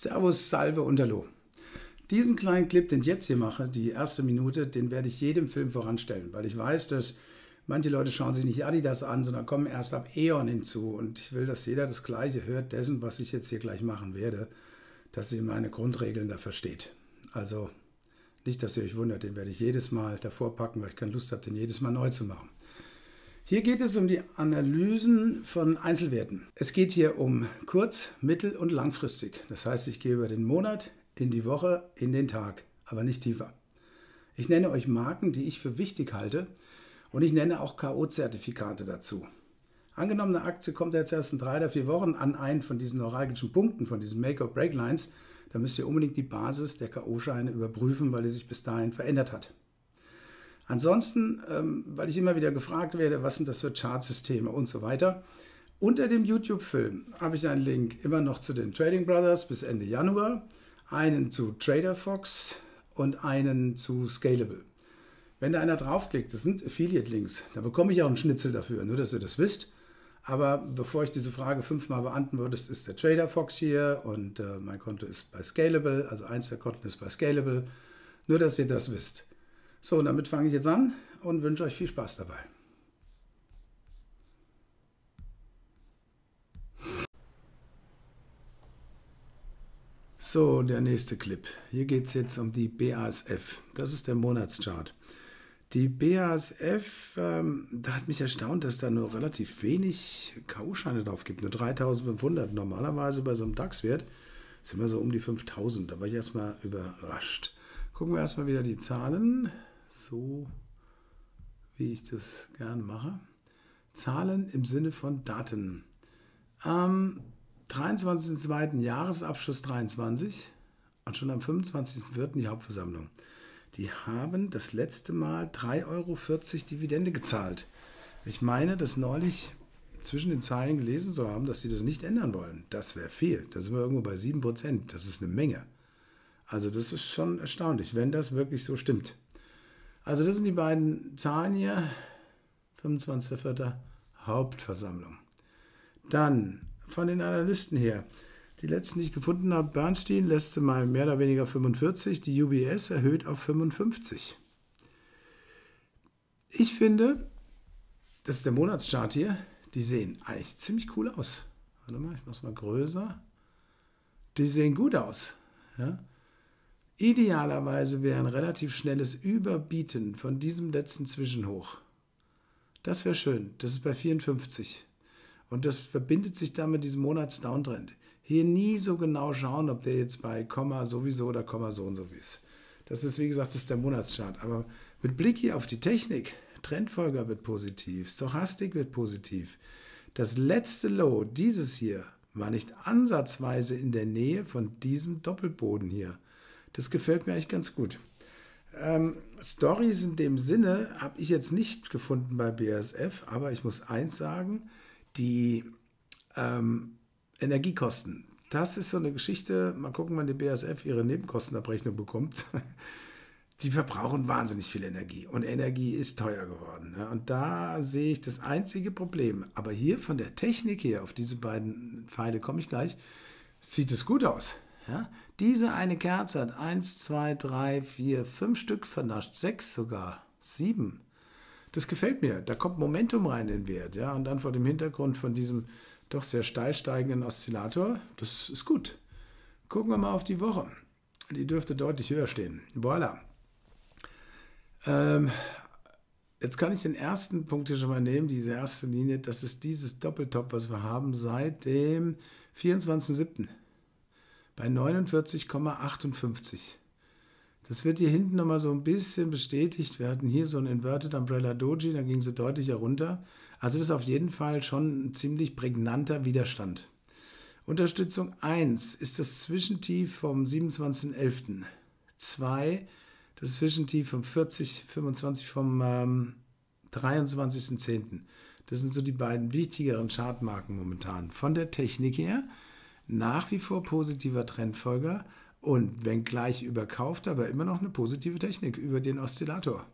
Servus, Salve und Hallo. Diesen kleinen Clip, den ich jetzt hier mache, die erste Minute, den werde ich jedem Film voranstellen, weil ich weiß, dass manche Leute schauen sich nicht Adidas an, sondern kommen erst ab Eon hinzu. Und ich will, dass jeder das Gleiche hört dessen, was ich jetzt hier gleich machen werde, dass ihr meine Grundregeln da versteht. Also nicht, dass ihr euch wundert, den werde ich jedes Mal davor packen, weil ich keine Lust habe, den jedes Mal neu zu machen. Hier geht es um die Analysen von Einzelwerten. Es geht hier um kurz-, mittel- und langfristig. Das heißt, ich gehe über den Monat, in die Woche, in den Tag, aber nicht tiefer. Ich nenne euch Marken, die ich für wichtig halte und ich nenne auch KO-Zertifikate dazu. Angenommen, eine Aktie kommt jetzt erst in drei oder vier Wochen an einen von diesen neuralgischen Punkten, von diesen Make-or-Break-Lines, dann müsst ihr unbedingt die Basis der KO-Scheine überprüfen, weil die sich bis dahin verändert hat. Ansonsten, ähm, weil ich immer wieder gefragt werde, was sind das für Chartsysteme und so weiter. Unter dem YouTube-Film habe ich einen Link immer noch zu den Trading Brothers bis Ende Januar, einen zu Trader Fox und einen zu Scalable. Wenn da einer draufklickt, das sind Affiliate-Links, da bekomme ich auch einen Schnitzel dafür, nur dass ihr das wisst. Aber bevor ich diese Frage fünfmal beantworte, ist der Trader Fox hier und äh, mein Konto ist bei Scalable, also eins der Konten ist bei Scalable. Nur, dass ihr das wisst. So, damit fange ich jetzt an und wünsche euch viel Spaß dabei. So, der nächste Clip. Hier geht es jetzt um die BASF. Das ist der Monatschart. Die BASF, ähm, da hat mich erstaunt, dass da nur relativ wenig K.O.-Scheine drauf gibt. Nur 3500. Normalerweise bei so einem DAX-Wert sind wir so um die 5000. Da war ich erstmal überrascht. Gucken wir erstmal wieder die Zahlen so, wie ich das gerne mache. Zahlen im Sinne von Daten. Am 23.02. Jahresabschluss 23 und schon am 25.04. die Hauptversammlung. Die haben das letzte Mal 3,40 Euro Dividende gezahlt. Ich meine, das neulich zwischen den Zeilen gelesen zu haben, dass sie das nicht ändern wollen. Das wäre viel. Da sind wir irgendwo bei 7%. Das ist eine Menge. Also das ist schon erstaunlich, wenn das wirklich so stimmt. Also das sind die beiden Zahlen hier. 25.04. Hauptversammlung. Dann von den Analysten her. Die letzten, die ich gefunden habe, Bernstein lässt sie mal mehr oder weniger 45, die UBS erhöht auf 55. Ich finde, das ist der Monatschart hier, die sehen eigentlich ziemlich cool aus. Warte mal, ich mache es mal größer. Die sehen gut aus. Ja? Idealerweise wäre ein relativ schnelles Überbieten von diesem letzten Zwischenhoch. Das wäre schön. Das ist bei 54. Und das verbindet sich dann mit diesem Monatsdowntrend. Hier nie so genau schauen, ob der jetzt bei Komma sowieso oder Komma so und so ist. Das ist, wie gesagt, das ist der Monatschart. Aber mit Blick hier auf die Technik, Trendfolger wird positiv, Stochastik wird positiv. Das letzte Low, dieses hier, war nicht ansatzweise in der Nähe von diesem Doppelboden hier. Das gefällt mir eigentlich ganz gut. Ähm, Stories in dem Sinne habe ich jetzt nicht gefunden bei BASF, aber ich muss eins sagen, die ähm, Energiekosten. Das ist so eine Geschichte, mal gucken, wann die BASF ihre Nebenkostenabrechnung bekommt. Die verbrauchen wahnsinnig viel Energie und Energie ist teuer geworden. Ne? Und da sehe ich das einzige Problem. Aber hier von der Technik her, auf diese beiden Pfeile komme ich gleich, sieht es gut aus. Ja? Diese eine Kerze hat 1, 2, 3, 4, 5 Stück vernascht, 6 sogar, 7. Das gefällt mir. Da kommt Momentum rein in den Wert. Ja? Und dann vor dem Hintergrund von diesem doch sehr steil steigenden Oszillator, das ist gut. Gucken wir mal auf die Woche. Die dürfte deutlich höher stehen. Voilà. Ähm, jetzt kann ich den ersten Punkt hier schon mal nehmen, diese erste Linie. Das ist dieses Doppeltop, was wir haben seit dem 24.07 bei 49,58. Das wird hier hinten nochmal so ein bisschen bestätigt. Wir hatten hier so ein Inverted Umbrella Doji, da ging sie deutlich herunter. Also das ist auf jeden Fall schon ein ziemlich prägnanter Widerstand. Unterstützung 1 ist das Zwischentief vom 27.11. 2 das Zwischentief vom 40, 25 vom ähm, 23.10. Das sind so die beiden wichtigeren Chartmarken momentan. Von der Technik her nach wie vor positiver Trendfolger und wenngleich überkauft, aber immer noch eine positive Technik über den Oszillator.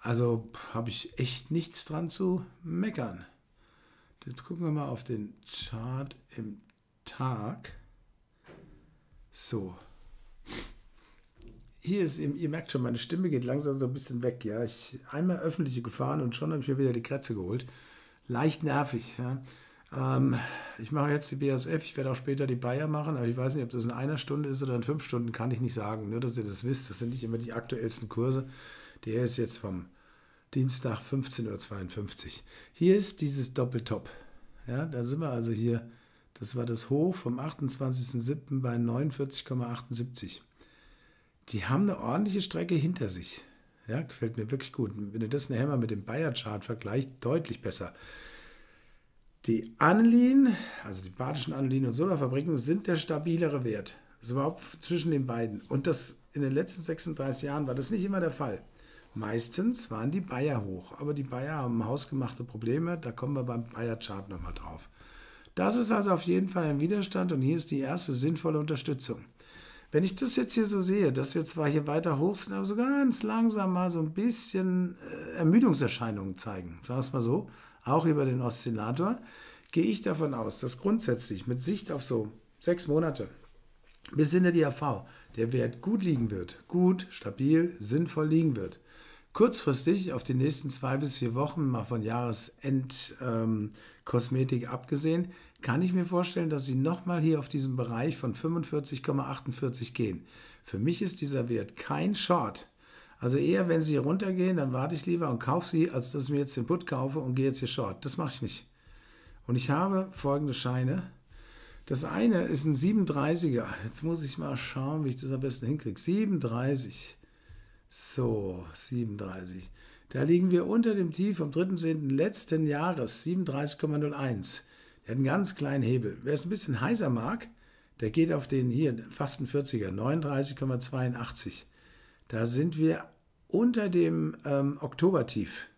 Also habe ich echt nichts dran zu meckern. Jetzt gucken wir mal auf den Chart im Tag. So. Hier ist eben, ihr merkt schon, meine Stimme geht langsam so ein bisschen weg. Ja, ich einmal öffentliche gefahren und schon habe ich mir wieder die Kratze geholt. Leicht nervig. Ja. Ähm, ich mache jetzt die BSF, ich werde auch später die Bayer machen, aber ich weiß nicht, ob das in einer Stunde ist oder in fünf Stunden, kann ich nicht sagen. Nur, dass ihr das wisst, das sind nicht immer die aktuellsten Kurse. Der ist jetzt vom Dienstag 15.52 Uhr. Hier ist dieses Doppeltop. Ja, da sind wir also hier. Das war das Hoch vom 28.07. bei 49,78. Die haben eine ordentliche Strecke hinter sich. Ja, gefällt mir wirklich gut. Wenn ihr das nachher mal mit dem Bayer-Chart vergleicht, deutlich besser. Die Anlin, also die badischen Anlin und Solarfabriken, sind der stabilere Wert. Das ist überhaupt zwischen den beiden. Und das in den letzten 36 Jahren war das nicht immer der Fall. Meistens waren die Bayer hoch, aber die Bayer haben hausgemachte Probleme, da kommen wir beim Bayer-Chart nochmal drauf. Das ist also auf jeden Fall ein Widerstand und hier ist die erste sinnvolle Unterstützung. Wenn ich das jetzt hier so sehe, dass wir zwar hier weiter hoch sind, aber so ganz langsam mal so ein bisschen äh, Ermüdungserscheinungen zeigen, sagen wir es mal so, auch über den Oszillator, gehe ich davon aus, dass grundsätzlich mit Sicht auf so sechs Monate bis hinter die AV der Wert gut liegen wird, gut, stabil, sinnvoll liegen wird kurzfristig auf die nächsten zwei bis vier Wochen, mal von Jahresendkosmetik ähm, abgesehen, kann ich mir vorstellen, dass sie nochmal hier auf diesem Bereich von 45,48 gehen. Für mich ist dieser Wert kein Short. Also eher, wenn sie hier runtergehen, dann warte ich lieber und kaufe sie, als dass ich mir jetzt den Put kaufe und gehe jetzt hier Short. Das mache ich nicht. Und ich habe folgende Scheine. Das eine ist ein 37er. Jetzt muss ich mal schauen, wie ich das am besten hinkriege. 37. So, 37. Da liegen wir unter dem Tief vom 3.10. letzten Jahres, 37,01. Der hat einen ganz kleinen Hebel. Wer es ein bisschen heißer mag, der geht auf den hier, fast ein 40er, 39,82. Da sind wir unter dem ähm, Oktobertief.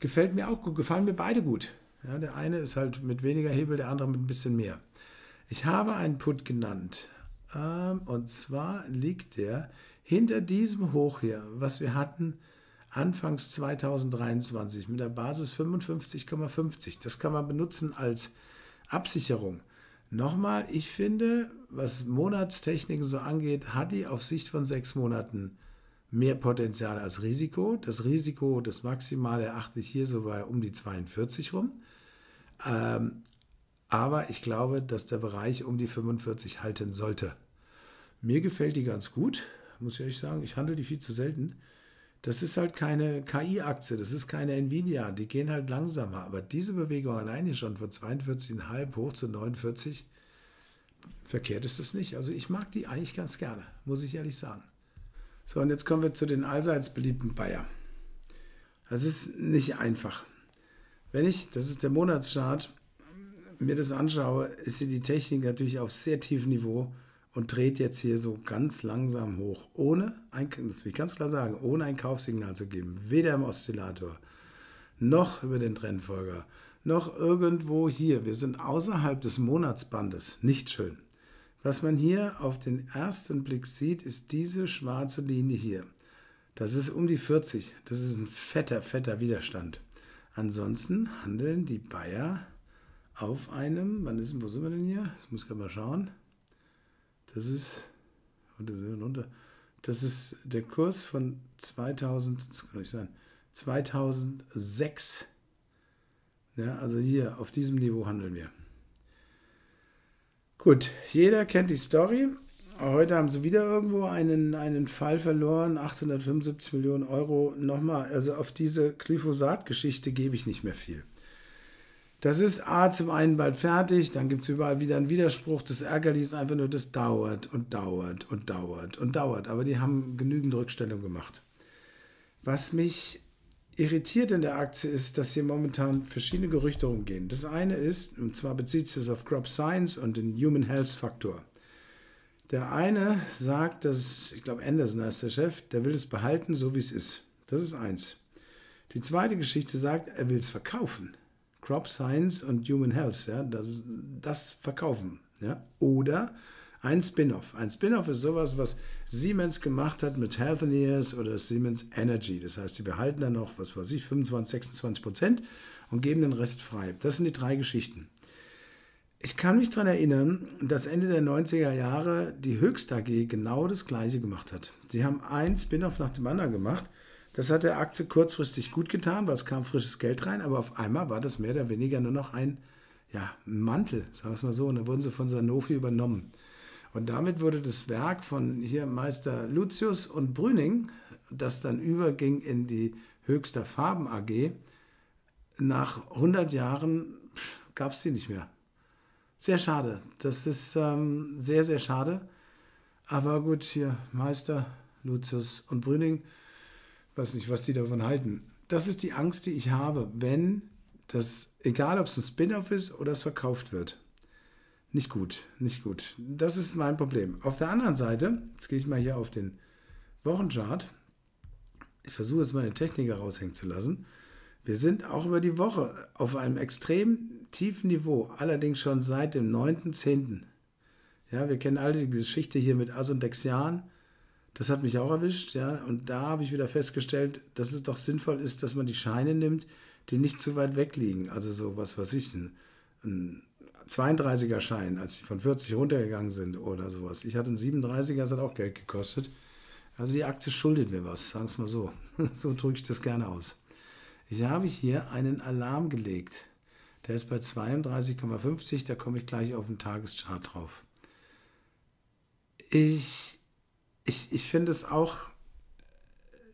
Gefällt mir auch gut, gefallen mir beide gut. Ja, der eine ist halt mit weniger Hebel, der andere mit ein bisschen mehr. Ich habe einen Put genannt. Ähm, und zwar liegt der hinter diesem Hoch hier, was wir hatten anfangs 2023 mit der Basis 55,50. Das kann man benutzen als Absicherung. Nochmal, ich finde, was Monatstechniken so angeht, hat die auf Sicht von sechs Monaten mehr Potenzial als Risiko. Das Risiko, das Maximale erachte ich hier so bei um die 42 rum. Ähm, aber ich glaube, dass der Bereich um die 45 halten sollte. Mir gefällt die ganz gut muss ich ehrlich sagen. Ich handle die viel zu selten. Das ist halt keine KI-Aktie, das ist keine Nvidia, die gehen halt langsamer. Aber diese Bewegung alleine schon von 42,5 hoch zu 49, verkehrt ist das nicht. Also ich mag die eigentlich ganz gerne, muss ich ehrlich sagen. So, und jetzt kommen wir zu den allseits beliebten Bayer. Das ist nicht einfach. Wenn ich, das ist der Monatschart, mir das anschaue, ist hier die Technik natürlich auf sehr tiefem Niveau und dreht jetzt hier so ganz langsam hoch, ohne ein, das will ich ganz klar sagen, ohne ein Kaufsignal zu geben, weder im Oszillator noch über den Trendfolger, noch irgendwo hier. Wir sind außerhalb des Monatsbandes, nicht schön. Was man hier auf den ersten Blick sieht, ist diese schwarze Linie hier. Das ist um die 40. Das ist ein fetter, fetter Widerstand. Ansonsten handeln die Bayer auf einem, wann ist, wo sind wir denn hier? Das muss ich mal schauen. Das ist, das ist der Kurs von 2000, das kann ich sagen, 2006. Ja, also hier auf diesem Niveau handeln wir. Gut, jeder kennt die Story. Heute haben sie wieder irgendwo einen, einen Fall verloren, 875 Millionen Euro. Nochmal, also auf diese Glyphosat-Geschichte gebe ich nicht mehr viel. Das ist A zum einen bald fertig, dann gibt es überall wieder einen Widerspruch. Das Ärgerliche ist einfach nur, das dauert und dauert und dauert und dauert. Aber die haben genügend Rückstellung gemacht. Was mich irritiert in der Aktie ist, dass hier momentan verschiedene Gerüchte rumgehen. Das eine ist, und zwar bezieht sich das auf Crop Science und den Human Health Faktor. Der eine sagt, dass, ich glaube, Anderson ist der Chef, der will es behalten, so wie es ist. Das ist eins. Die zweite Geschichte sagt, er will es verkaufen. Crop Science und Human Health, ja, das, das verkaufen. Ja? Oder ein Spin-off. Ein Spin-off ist sowas, was Siemens gemacht hat mit Healthineers oder Siemens Energy. Das heißt, die behalten dann noch, was weiß ich, 25, 26 Prozent und geben den Rest frei. Das sind die drei Geschichten. ich kann mich daran erinnern, dass Ende der 90er Jahre die Höchst AG genau das Gleiche gemacht hat. Sie haben ein Spin-off nach dem anderen gemacht. Das hat der Aktie kurzfristig gut getan, weil es kam frisches Geld rein, aber auf einmal war das mehr oder weniger nur noch ein ja, Mantel, sagen wir es mal so. Und dann wurden sie von Sanofi übernommen. Und damit wurde das Werk von hier Meister Lucius und Brüning, das dann überging in die Höchster Farben AG, nach 100 Jahren gab es sie nicht mehr. Sehr schade. Das ist ähm, sehr, sehr schade. Aber gut, hier Meister, Lucius und Brüning, weiß nicht, was die davon halten. Das ist die Angst, die ich habe, wenn das, egal ob es ein Spin-off ist oder es verkauft wird. Nicht gut, nicht gut. Das ist mein Problem. Auf der anderen Seite, jetzt gehe ich mal hier auf den Wochenchart. Ich versuche jetzt meine Techniker raushängen zu lassen. Wir sind auch über die Woche auf einem extrem tiefen Niveau, allerdings schon seit dem 9.10. Ja, wir kennen alle die Geschichte hier mit Asundexian. Das hat mich auch erwischt, ja, und da habe ich wieder festgestellt, dass es doch sinnvoll ist, dass man die Scheine nimmt, die nicht zu weit weg liegen. Also so, was weiß ich, ein, ein 32er Schein, als die von 40 runtergegangen sind oder sowas. Ich hatte einen 37er, das hat auch Geld gekostet. Also die Aktie schuldet mir was, sagen es mal so. so drücke ich das gerne aus. Ich habe hier einen Alarm gelegt. Der ist bei 32,50, da komme ich gleich auf den Tageschart drauf. Ich, ich, ich finde es auch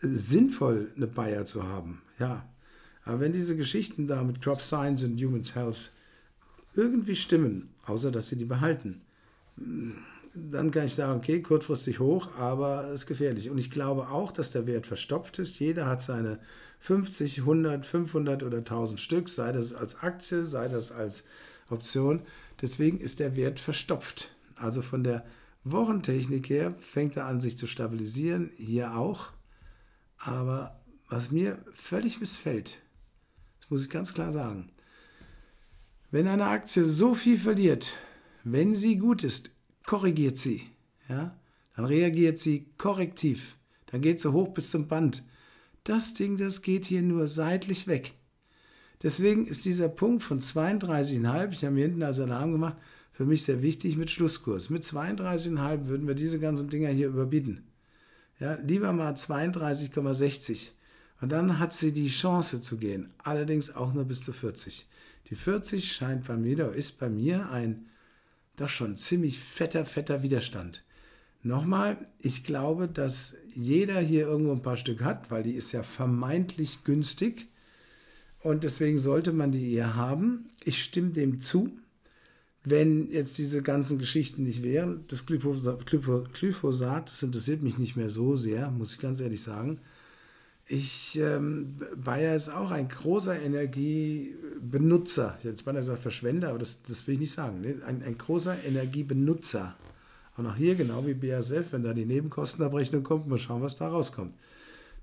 sinnvoll, eine Bayer zu haben. Ja. Aber wenn diese Geschichten da mit Crop Science und Human Health irgendwie stimmen, außer dass sie die behalten, dann kann ich sagen, okay, kurzfristig hoch, aber es ist gefährlich. Und ich glaube auch, dass der Wert verstopft ist. Jeder hat seine 50, 100, 500 oder 1000 Stück, sei das als Aktie, sei das als Option. Deswegen ist der Wert verstopft. Also von der Wochentechnik her fängt er an, sich zu stabilisieren, hier auch. Aber was mir völlig missfällt, das muss ich ganz klar sagen, wenn eine Aktie so viel verliert, wenn sie gut ist, korrigiert sie. Ja? Dann reagiert sie korrektiv. Dann geht sie hoch bis zum Band. Das Ding, das geht hier nur seitlich weg. Deswegen ist dieser Punkt von 32,5, ich habe mir hinten als Alarm gemacht, für mich sehr wichtig mit Schlusskurs. Mit 32,5 würden wir diese ganzen Dinger hier überbieten. Ja, lieber mal 32,60. Und dann hat sie die Chance zu gehen. Allerdings auch nur bis zu 40. Die 40 scheint bei mir, ist bei mir ein doch schon ziemlich fetter, fetter Widerstand. Nochmal, ich glaube, dass jeder hier irgendwo ein paar Stück hat, weil die ist ja vermeintlich günstig. Und deswegen sollte man die eher haben. Ich stimme dem zu. Wenn jetzt diese ganzen Geschichten nicht wären, das Glyphosat, das interessiert mich nicht mehr so sehr, muss ich ganz ehrlich sagen. Ich, ähm, Bayer ist auch ein großer Energiebenutzer. Jetzt beinahe gesagt Verschwender, aber das, das will ich nicht sagen. Ne? Ein, ein großer Energiebenutzer. Und auch hier, genau wie BASF, wenn da die Nebenkostenabrechnung kommt, mal schauen, was da rauskommt.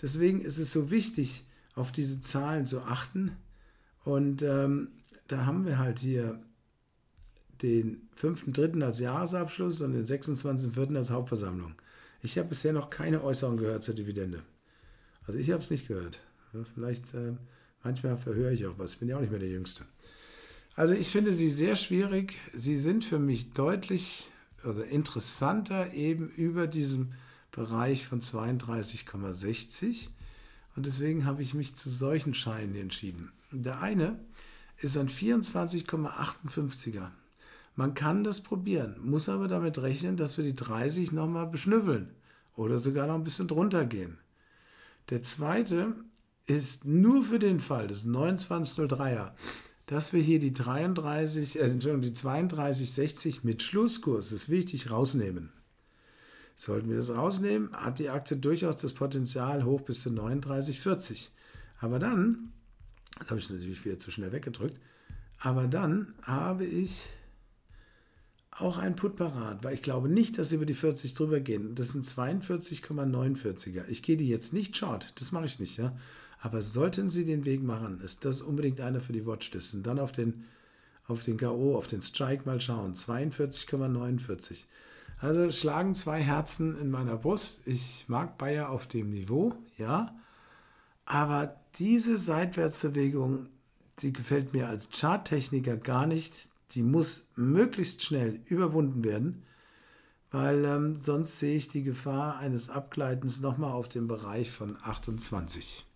Deswegen ist es so wichtig, auf diese Zahlen zu achten. Und ähm, da haben wir halt hier den 5.3. als Jahresabschluss und den 26.4. als Hauptversammlung. Ich habe bisher noch keine Äußerung gehört zur Dividende. Also ich habe es nicht gehört. Vielleicht, äh, manchmal verhöre ich auch was. Ich bin ja auch nicht mehr der Jüngste. Also ich finde sie sehr schwierig. Sie sind für mich deutlich oder interessanter eben über diesem Bereich von 32,60. Und deswegen habe ich mich zu solchen Scheinen entschieden. Der eine ist ein 24,58er. Man kann das probieren, muss aber damit rechnen, dass wir die 30 nochmal beschnüffeln oder sogar noch ein bisschen drunter gehen. Der zweite ist nur für den Fall des 2903er, dass wir hier die 33, äh, Entschuldigung, die 3260 mit Schlusskurs, ist wichtig, rausnehmen. Sollten wir das rausnehmen, hat die Aktie durchaus das Potenzial hoch bis zu 39,40. Aber dann, das habe ich natürlich wieder zu schnell weggedrückt, aber dann habe ich auch ein Put parat, weil ich glaube nicht, dass sie über die 40 drüber gehen. Das sind 42,49er. Ich gehe die jetzt nicht short, das mache ich nicht, ja. Aber sollten Sie den Weg machen, ist das unbedingt einer für die Watchlist. Dann auf den, auf den K.O., auf den Strike mal schauen. 42,49. Also schlagen zwei Herzen in meiner Brust. Ich mag Bayer auf dem Niveau, ja. Aber diese Seitwärtsbewegung, die gefällt mir als Charttechniker gar nicht die muss möglichst schnell überwunden werden, weil ähm, sonst sehe ich die Gefahr eines Abgleitens nochmal auf dem Bereich von 28.